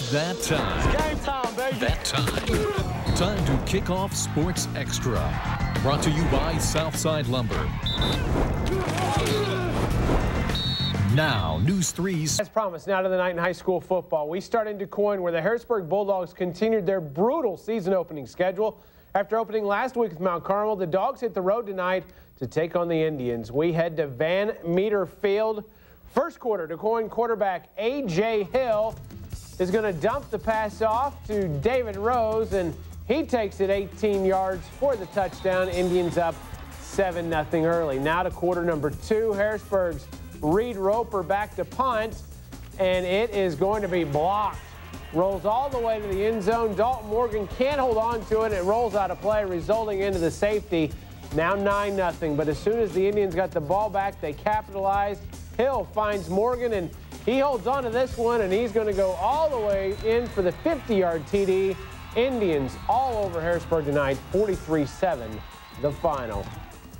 It's that time. It's game time, baby. That time. Time to kick off Sports Extra. Brought to you by Southside Lumber. Now, News 3's. As promised, now to the night in high school football. We start in Du Quoin where the Harrisburg Bulldogs continued their brutal season opening schedule. After opening last week with Mount Carmel, the Dogs hit the road tonight to take on the Indians. We head to Van Meter Field. First quarter, Du Quoin quarterback A.J. Hill is going to dump the pass off to David Rose, and he takes it 18 yards for the touchdown. Indians up 7 0 early. Now to quarter number two. Harrisburg's Reed Roper back to punt, and it is going to be blocked. Rolls all the way to the end zone. Dalton Morgan can't hold on to it. It rolls out of play, resulting into the safety. Now 9 0. But as soon as the Indians got the ball back, they capitalized. Hill finds Morgan, and he holds on to this one, and he's going to go all the way in for the 50 yard TD. Indians all over Harrisburg tonight, 43 7, the final.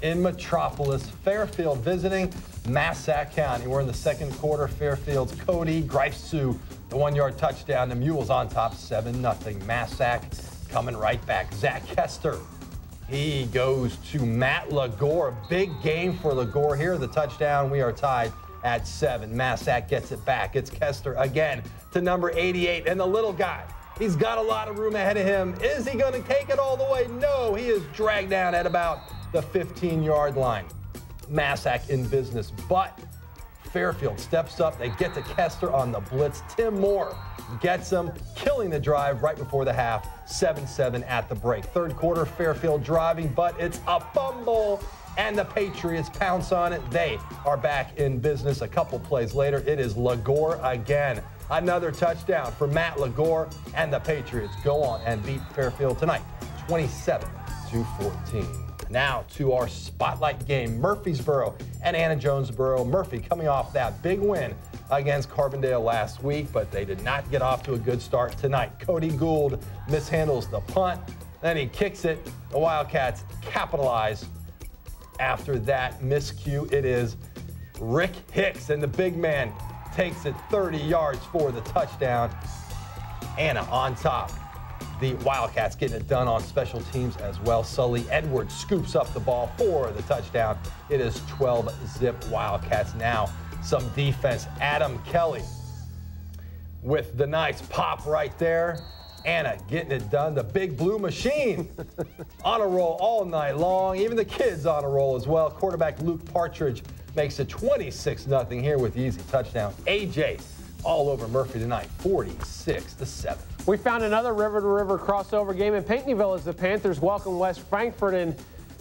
In Metropolis, Fairfield visiting Massac County. We're in the second quarter. Fairfield's Cody Greifsue, the one yard touchdown. The Mules on top, 7 0. Massac coming right back. Zach Kester. He goes to Matt Lagore. Big game for Lagore here. The touchdown. We are tied at seven. Massac gets it back. It's Kester again to number 88. And the little guy, he's got a lot of room ahead of him. Is he going to take it all the way? No, he is dragged down at about the 15 yard line. Massac in business, but Fairfield steps up. They get to Kester on the blitz. Tim Moore gets him, killing the drive right before the half. 7 7 at the break. Third quarter, Fairfield driving, but it's a fumble, and the Patriots pounce on it. They are back in business. A couple plays later, it is Lagore again. Another touchdown for Matt Lagore, and the Patriots go on and beat Fairfield tonight, 27 to 14. Now to our spotlight game, Murphysboro and Anna Jonesboro. Murphy coming off that big win against Carbondale last week, but they did not get off to a good start tonight. Cody Gould mishandles the punt, then he kicks it. The Wildcats capitalize. After that miscue, it is Rick Hicks, and the big man takes it 30 yards for the touchdown. Anna on top. The Wildcats getting it done on special teams as well. Sully Edwards scoops up the ball for the touchdown. It is 12 zip Wildcats now. Some defense. Adam Kelly with the nice pop right there. Anna getting it done. The big blue machine on a roll all night long. Even the kids on a roll as well. Quarterback Luke Partridge makes it 26 0 here with the easy touchdown. AJ all over Murphy tonight, 46 to 7. We found another river to river crossover game in Pinckneyville as the Panthers welcome West Frankfort, and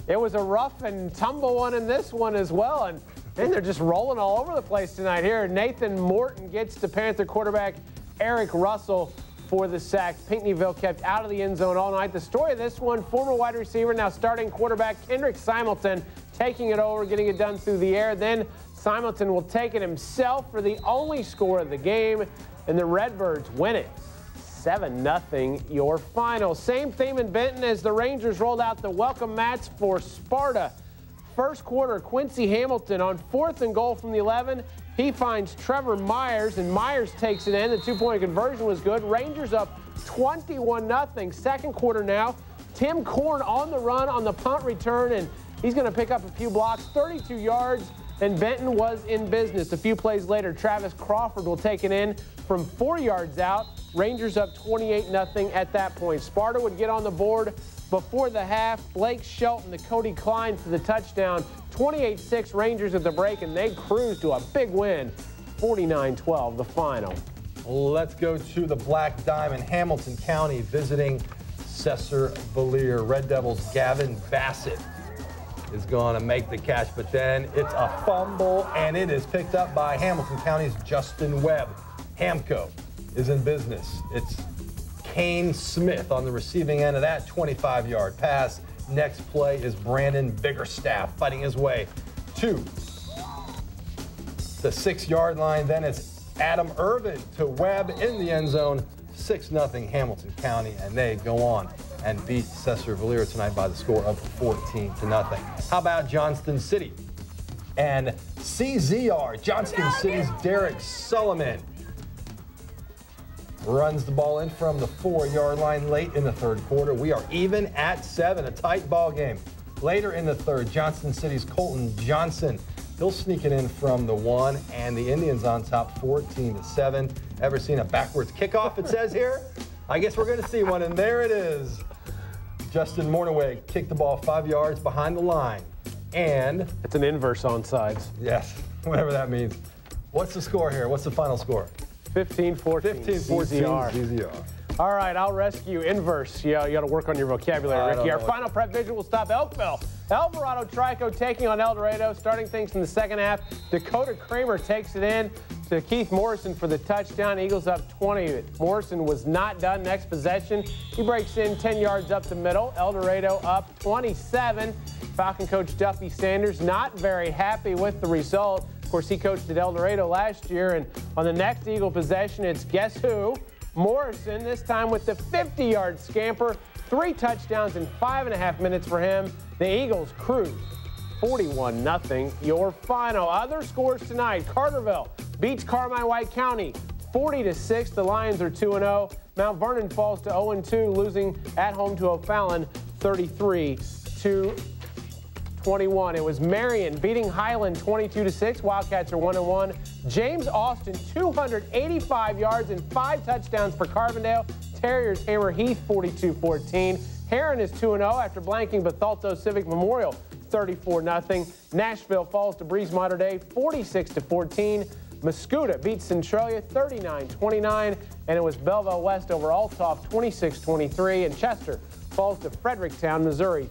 it was a rough and tumble one in this one as well. And man, they're just rolling all over the place tonight here. Nathan Morton gets to Panther quarterback Eric Russell for the sack. Pinckneyville kept out of the end zone all night. The story of this one, former wide receiver, now starting quarterback Kendrick Simelton taking it over, getting it done through the air. Then Simelton will take it himself for the only score of the game, and the Redbirds win it. 7 0 your final. Same theme in Benton as the Rangers rolled out the welcome mats for Sparta. First quarter, Quincy Hamilton on fourth and goal from the 11. He finds Trevor Myers, and Myers takes it in. The two point conversion was good. Rangers up 21 0. Second quarter now. Tim Korn on the run on the punt return, and he's going to pick up a few blocks, 32 yards, and Benton was in business. A few plays later, Travis Crawford will take it in from four yards out. Rangers up 28 0 at that point. Sparta would get on the board before the half. Blake Shelton to Cody Klein for the touchdown. 28 6 Rangers at the break, and they cruise to a big win. 49 12, the final. Let's go to the Black Diamond, Hamilton County, visiting Cesar Valier. Red Devils' Gavin Bassett is going to make the catch, but then it's a fumble, and it is picked up by Hamilton County's Justin Webb. Hamco is in business. It's Kane Smith on the receiving end of that 25 yard pass. Next play is Brandon Biggerstaff fighting his way to the six yard line. Then it's Adam Irvin to Webb in the end zone. 6 0 Hamilton County, and they go on and beat Sesser-Valier tonight by the score of 14 to nothing. How about Johnston City and CZR? Johnston City's Derek Solomon runs the ball in from the four-yard line late in the third quarter. We are even at seven, a tight ball game. Later in the third, Johnston City's Colton Johnson. He'll sneak it in from the one, and the Indians on top 14 to 7. Ever seen a backwards kickoff, it says here? I guess we're going to see one, and there it is. Justin Mornaway kicked the ball five yards behind the line. And It's an inverse on sides. yes, whatever that means. What's the score here? What's the final score? 15 14. 15 14 CZR. ZZR. All right, I'll rescue inverse. Yeah, you got to work on your vocabulary, Ricky. Our final prep vision will stop Elkville. Elverado Trico taking on El Dorado, starting things in the second half. Dakota Kramer takes it in to Keith Morrison for the touchdown. Eagles up 20. Morrison was not done. Next possession, he breaks in 10 yards up the middle. El Dorado up 27. Falcon coach Duffy Sanders not very happy with the result. Of course, he coached at El Dorado last year, and on the next Eagle possession, it's guess who? Morrison, this time with the 50 yard scamper, three touchdowns in five and a half minutes for him. The Eagles cruise 41 0. Your final other scores tonight Carterville beats Carmi White County 40-6. The Lions are 2 0. Mount Vernon falls to 0 2, losing at home to O'Fallon 33 to 21. It was Marion beating Highland 22 to 6. Wildcats are 1 and 1. James Austin 285 yards and 5 touchdowns for Carbondale. Terriers hammer Heath 42-14. Herrin is 2 0 after blanking Bethalto Civic Memorial 34 0. Nashville falls to Breese Mater Dei 46 to 14. Mascoutah beats Centralia 39-29, and it was Belleville West over Althoff 26-23, and Chester falls to Fredericktown, Missouri